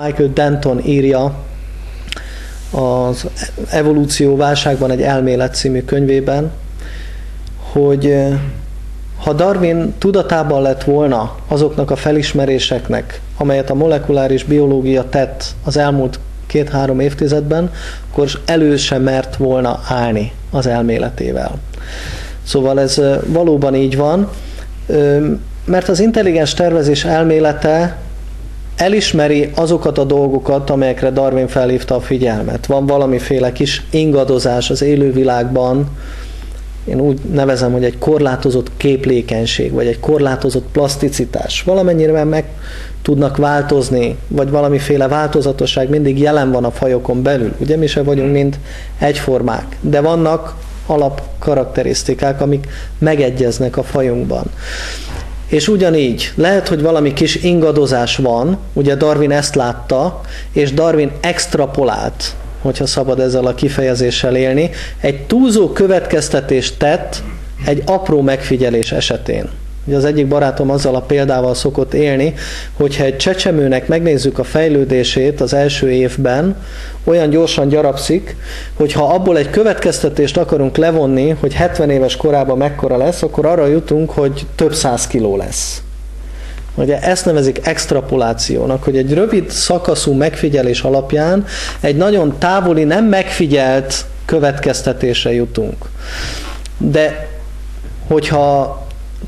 Michael Denton írja az Evolúció válságban egy elmélet című könyvében, hogy eh, ha Darwin tudatában lett volna azoknak a felismeréseknek, amelyet a molekuláris biológia tett az elmúlt két-három évtizedben, akkor elő sem mert volna állni az elméletével. Szóval ez eh, valóban így van, mert az intelligens tervezés elmélete elismeri azokat a dolgokat, amelyekre Darwin felhívta a figyelmet. Van valamiféle kis ingadozás az élővilágban, én úgy nevezem, hogy egy korlátozott képlékenység, vagy egy korlátozott plaszticitás. Valamennyire meg tudnak változni, vagy valamiféle változatosság mindig jelen van a fajokon belül. Ugye mi se vagyunk mind egyformák, de vannak alapkarakterisztikák, amik megegyeznek a fajunkban. És ugyanígy, lehet, hogy valami kis ingadozás van, ugye Darwin ezt látta, és Darwin extrapolált, hogyha szabad ezzel a kifejezéssel élni, egy túlzó következtetést tett egy apró megfigyelés esetén. Ugye az egyik barátom azzal a példával szokott élni, hogyha egy csecsemőnek megnézzük a fejlődését az első évben, olyan gyorsan gyarapszik, hogy ha abból egy következtetést akarunk levonni, hogy 70 éves korában mekkora lesz, akkor arra jutunk, hogy több száz kiló lesz. Ugye ezt nevezik extrapolációnak, hogy egy rövid szakaszú megfigyelés alapján egy nagyon távoli, nem megfigyelt következtetésre jutunk. De hogyha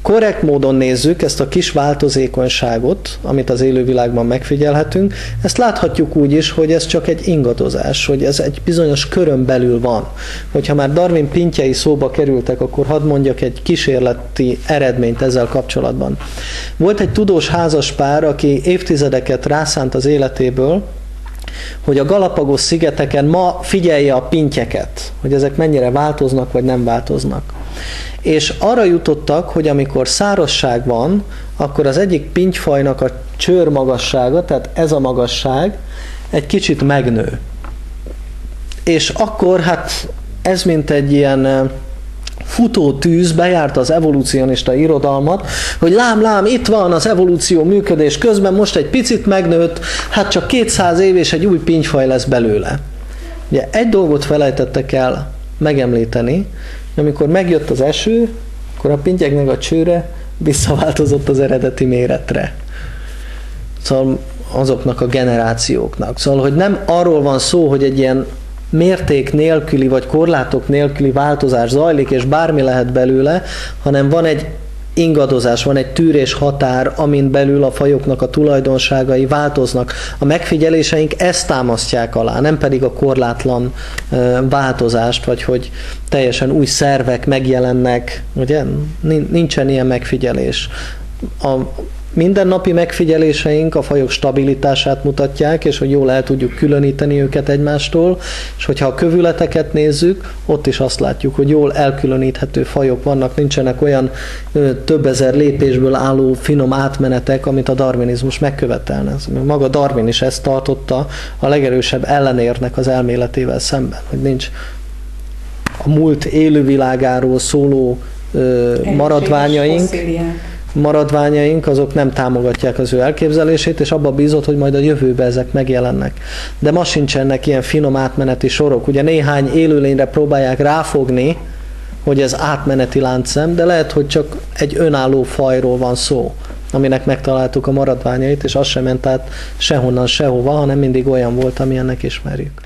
korrekt módon nézzük ezt a kis változékonyságot, amit az élővilágban megfigyelhetünk, ezt láthatjuk úgy is, hogy ez csak egy ingadozás, hogy ez egy bizonyos körön belül van. Hogyha már Darwin pintjei szóba kerültek, akkor hadd mondjak egy kísérleti eredményt ezzel kapcsolatban. Volt egy tudós házaspár, aki évtizedeket rászánt az életéből, hogy a Galapagos szigeteken ma figyelje a pintyeket, hogy ezek mennyire változnak vagy nem változnak és arra jutottak, hogy amikor szárazság van, akkor az egyik pintyfajnak a csőr magassága, tehát ez a magasság egy kicsit megnő. És akkor hát ez mint egy ilyen futó tűz bejárt az evolúcionista irodalmat, hogy lám, lám, itt van az evolúció működés közben, most egy picit megnőtt, hát csak 200 év és egy új pintyfaj lesz belőle. Ugye egy dolgot felejtettek el megemlíteni, amikor megjött az eső, akkor a pintyeknek a csőre visszaváltozott az eredeti méretre. Szóval azoknak a generációknak. Szóval, hogy nem arról van szó, hogy egy ilyen mérték nélküli vagy korlátok nélküli változás zajlik, és bármi lehet belőle, hanem van egy ingadozás, van egy tűrés határ, amin belül a fajoknak a tulajdonságai változnak. A megfigyeléseink ezt támasztják alá, nem pedig a korlátlan változást, vagy hogy teljesen új szervek megjelennek, ugye? Nincsen ilyen megfigyelés. A mindennapi megfigyeléseink a fajok stabilitását mutatják, és hogy jól el tudjuk különíteni őket egymástól, és hogyha a kövületeket nézzük, ott is azt látjuk, hogy jól elkülöníthető fajok vannak, nincsenek olyan ö, több ezer lépésből álló finom átmenetek, amit a darwinizmus megkövetelne. Maga Darwin is ezt tartotta a legerősebb ellenérnek az elméletével szemben, hogy nincs a múlt élővilágáról szóló ö, maradványaink. Fosszíliák maradványaink azok nem támogatják az ő elképzelését, és abba bízott, hogy majd a jövőben ezek megjelennek. De ma sincsenek ilyen finom átmeneti sorok. Ugye néhány élőlényre próbálják ráfogni, hogy ez átmeneti láncszem, de lehet, hogy csak egy önálló fajról van szó, aminek megtaláltuk a maradványait, és az sem ment át sehonnan sehova, hanem mindig olyan volt, ami ennek ismerjük.